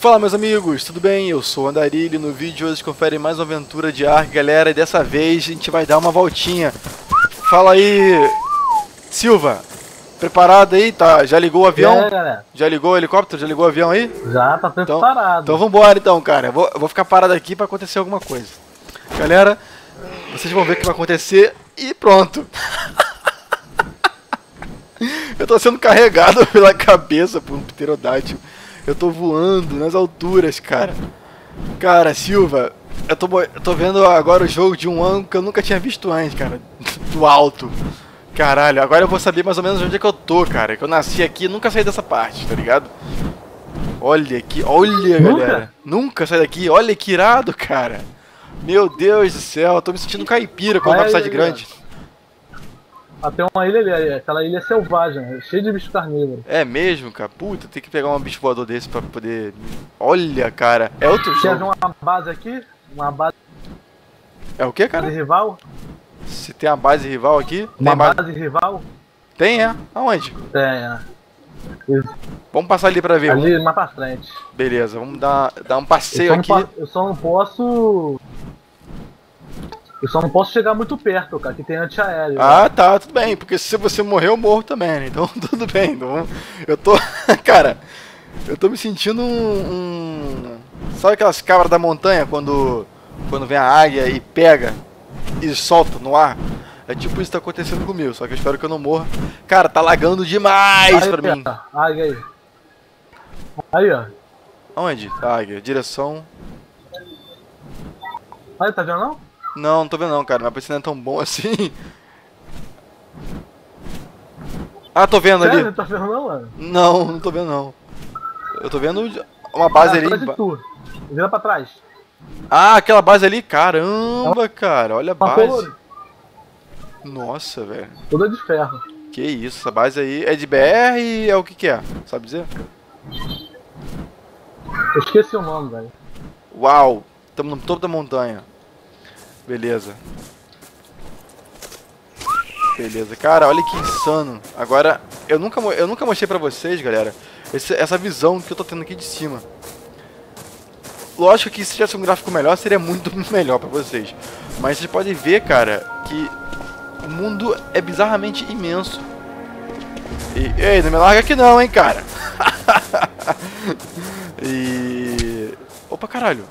Fala meus amigos, tudo bem? Eu sou o Andarilho no vídeo de hoje confere mais uma aventura de Ark, galera, e dessa vez a gente vai dar uma voltinha. Fala aí, Silva, preparado aí? Tá, já ligou o avião? E galera? Já ligou o helicóptero? Já ligou o avião aí? Já tá Então, preparado. então vambora então, cara. Eu vou, eu vou ficar parado aqui pra acontecer alguma coisa. Galera, vocês vão ver o que vai acontecer e pronto. eu tô sendo carregado pela cabeça por um pterodátil. Eu tô voando nas alturas, cara. Cara, Silva, eu tô, eu tô vendo agora o jogo de um ângulo que eu nunca tinha visto antes, cara. Do alto. Caralho, agora eu vou saber mais ou menos onde é que eu tô, cara. Que eu nasci aqui e nunca saí dessa parte, tá ligado? Olha aqui, olha, Nunca? galera. Nunca saí daqui. Olha que irado, cara. Meu Deus do céu, eu tô me sentindo caipira quando Olha vai cidade grande. Ah, tem uma ilha ali, aquela ilha selvagem, né? cheia de bicho carnívoro. É mesmo, cara? Puta, tem que pegar um bicho voador desse pra poder. Olha, cara. É outro Quer jogo. uma base aqui? Uma base É o que, cara? rival? Se tem uma base rival aqui. Uma base rival? tem é? Aonde? Tem, é. Isso. Vamos passar ali pra ver. Ali mais pra frente. Beleza, vamos dar, dar um Eu passeio não aqui. po- eu só não posso. Eu só não posso chegar muito perto, cara, que tem antiaéreo. né? Ah, tá, tudo bem. Porque se você morrer, eu morro também, né? Então tudo bem. Então, eu tô. Cara, eu tô me sentindo um. um- Sabe aquelas cabras da montanha quando. Quando vem a águia e pega e solta no ar? É tipo isso que tá acontecendo comigo, só que eu espero que eu não morra. Cara, tá lagando demais aí, pra mim. Pera, águia aí. Aí, ó. Aonde? A águia, direção. Aí, tá vendo não? Não, não tô vendo não, cara. Mas não é tão bom assim. Ah, tô vendo ali. Sério, tá vendo não, mano? Não, não tô vendo não. Eu tô vendo uma base Ah, ali. atrás de tu. Vira pra trás. Ah, aquela base ali, caramba, cara, olha a Uma base. Nossa, velho. toda de ferro. Que isso, essa base aí é de BR e é o que que é? Sabe dizer? Eu esqueci o nome, velho. Uau, estamos no topo da montanha. Beleza. Beleza, cara, olha que insano. Agora, eu nunca, eu nunca mostrei pra vocês, galera, esse- essa visão que eu tô tendo aqui de cima. Lógico que se tivesse um gráfico melhor, seria muito melhor pra vocês. Mas vocês podem ver, cara, que o mundo é bizarramente imenso. E, ei, não me larga aqui não, hein, cara. e... Opa, caralho.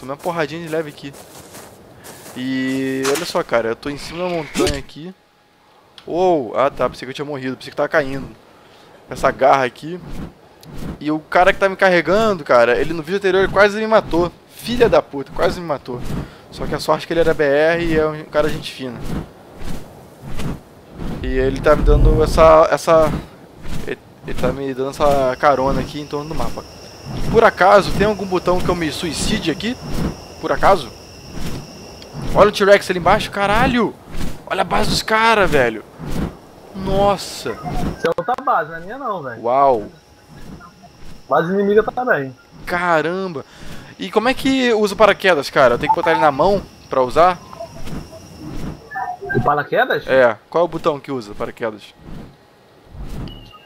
Tomei uma porradinha de leve aqui. E olha só, cara, eu tô em cima da montanha aqui. Uou, ah tá, pensei que eu tinha morrido, pensei que tava caindo. Essa garra aqui. E o cara que tá me carregando, cara, ele no vídeo anterior quase me matou. Filha da puta, quase me matou. Só que a sorte é que ele era BR e é um cara gente fina. E ele tá me dando essa. essa. Ele tá me dando essa carona aqui em torno do mapa. Por acaso, tem algum botão que eu me suicide aqui? Por acaso? Olha o T-Rex ali embaixo, caralho! Olha a base dos caras, velho! Nossa! Isso é outra base, não é minha não, velho. Uau! Base inimiga tá bem. Caramba! E como é que usa o paraquedas, cara? Eu tenho que botar ele na mão pra usar? O paraquedas? É, qual é o botão que usa paraquedas?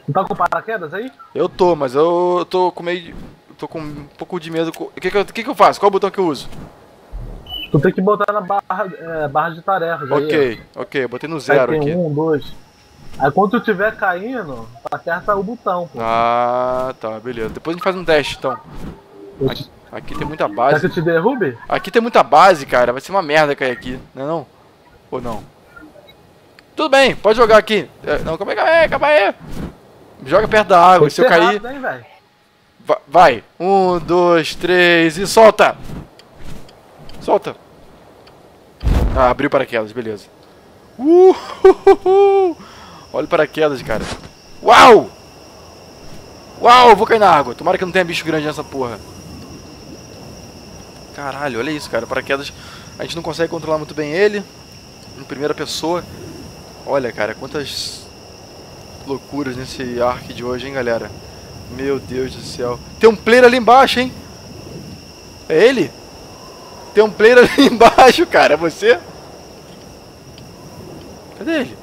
Não tá com paraquedas aí? Eu tô, mas eu tô com meio. tô com um pouco de medo. O que que, eu, que que eu faço? Qual o botão que eu uso? Tu tem que botar na barra, é, barra de tarefas. aí, Ok, ok, eu botei no zero aí tem aqui. um, dois. Aí quando tu estiver caindo, aperta o botão, pô. Ah, tá, beleza. Depois a gente faz um teste então. Aqui, te- aqui tem muita Quer base. que eu te derrube? Aqui tem muita base, cara. Vai ser uma merda cair aqui, não é não? Ou não? Tudo bem, pode jogar aqui. É, Não, calma aí, calma aí. Joga perto da água, se eu cair. rápido, hein, velho? Va- Vai. Um, dois, três e solta! Solta! Ah, abriu paraquedas, beleza. Uh, Olha o paraquedas, cara. Uau! Uau, eu vou cair na água. Tomara que não tenha bicho grande nessa porra. Caralho, olha isso, cara. Paraquedas, a gente não consegue controlar muito bem ele. Em primeira pessoa. Olha, cara, quantas loucuras nesse arc de hoje, hein, galera. Meu Deus do céu. Tem um player ali embaixo, hein? É ele? Tem um player ali embaixo, cara. É você? Cadê ele?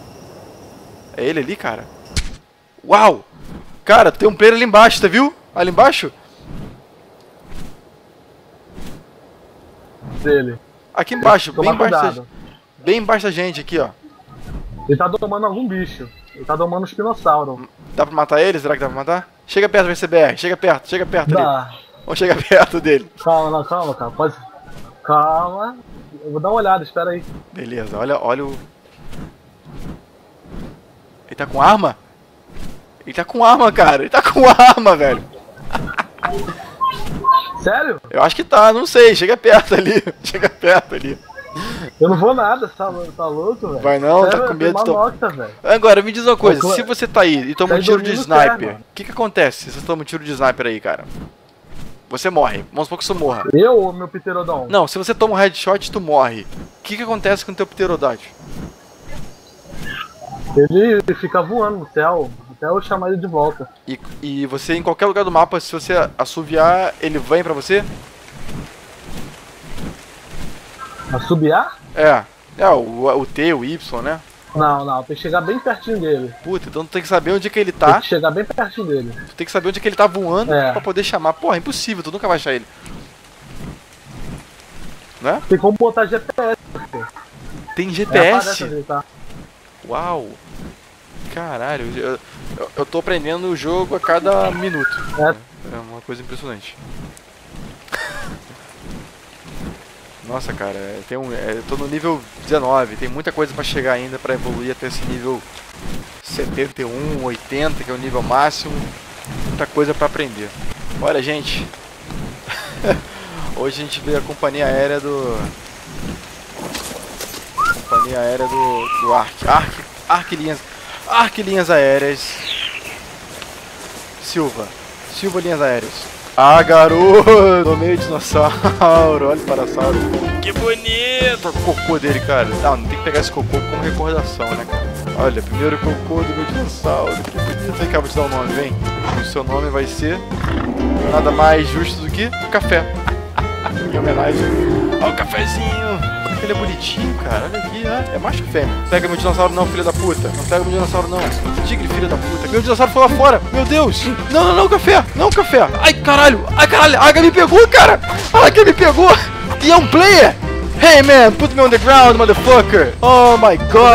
É ele ali, cara? Uau! Cara, tem um player ali embaixo, tá viu? Ali embaixo? Dele. Aqui embaixo, bem Tomar embaixo, da, bem embaixo da gente aqui, ó. Ele tá domando algum bicho. Ele tá domando um espinossauro. Dá pra matar ele? Será que dá pra matar? Chega perto, VCBR. Chega perto, chega perto ali. Dá. Vamos chegar perto dele. Calma, não, calma, cara. Pode. Calma. Eu vou dar uma olhada, espera aí. Beleza, olha, olha o... Ele tá com arma? Ele tá com arma, cara. Ele tá com arma, velho. Sério? Eu acho que tá, não sei. Chega perto ali. Chega perto ali. Eu não vou nada, tá, tá louco, velho? Vai não, tá Sério, com eu medo uma nota, velho. Agora, me diz uma coisa. Se você tá aí e toma tá um tiro de sniper, o que que acontece se você toma um tiro de sniper aí, cara? Você morre. Vamos supor que você morra. Eu ou meu pterodon? Não, se você toma um headshot, tu morre. O que que acontece com o teu pterodáctilo? Ele fica voando no céu, até eu chamar ele de volta. E, e você, em qualquer lugar do mapa, se você assoviar, ele vem pra você? Assobiar? É. É, o, o T, o Y, né? Não, não, tem que chegar bem pertinho dele. Puta, então tu tem que saber onde é que ele Tem tá. que chegar bem pertinho dele. Tu tem que saber onde é que ele tá voando É. pra poder chamar. Porra, é impossível, tu nunca vai achar ele. Né? Tem como botar GPS. Tem Aí aparece GPS. ele tá. Uau! Caralho, eu, eu, eu tô aprendendo o jogo a cada minuto. É. É uma coisa impressionante. Nossa, cara, é, tem um, é, tô no nível 19, tem muita coisa pra chegar ainda pra evoluir até esse nível 71, 80, que é o nível máximo. Muita coisa pra aprender. Olha, gente. Hoje a gente vê a companhia aérea do. Companhia aérea do, do Ark. Ark. Ark linhas. Ark linhas aéreas. Silva. Silva linhas aéreas. Ah, garoto! No meio dinossauro. Olha o parasauro. Que bonito! O cocô dele, cara. Não, não tem que pegar esse cocô como recordação, né, cara? Olha, primeiro cocô do meu dinossauro. Que bonito. Vem cá, vou te dar um nome, vem. O seu nome vai ser nada mais justo do que café. Em homenagem ao cafezinho. Ele é bonitinho, cara. Olha aqui, ó. É macho fêmea? Pega meu dinossauro não, filho da puta. Não pega meu dinossauro não. Tigre, filho da puta. Meu dinossauro foi lá fora. Meu Deus. Não, não, não, café. Não, café. Ai, caralho. Ai, caralho. A Aga me pegou, cara. A Aga me pegou. E é um player. Hey, man. Put me on the ground, motherfucker. Oh, my God.